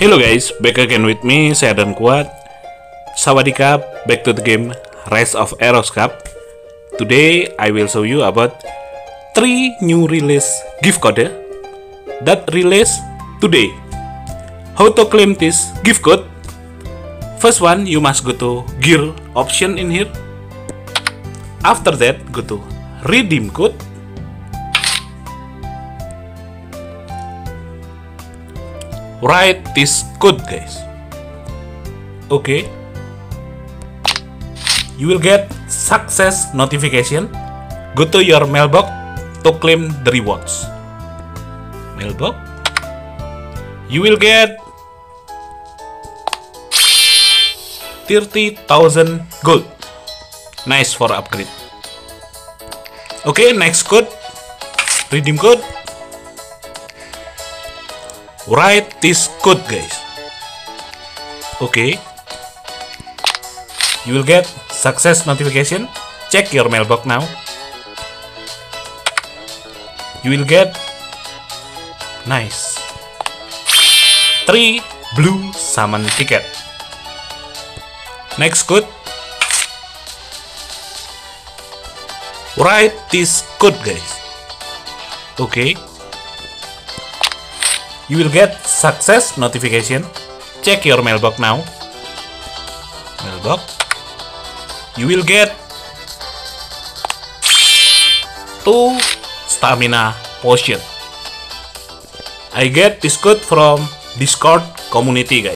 Hello guys, back again with me, saya Dan Kuat. Sawadikap, back to the game Rise of Eros Cup. Today I will show you about three new release gift code that release today. How to claim this gift code? First one, you must go to gear option in here. After that, go to redeem code. Write this code, guys. Okay. You will get success notification. Go to your mailbox to claim the rewards. Mailbox. You will get 30,000 gold. Nice for upgrade. Okay, next code. Redeem code. Write this code, guys. Okay. You will get success notification. Check your mailbox now. You will get nice. Three blue summon ticket. Next code. Write this code, guys. Okay. You will get success notification. Check your mailbox now. Mailbox. You will get two stamina potion. I get this code from Discord community, guys.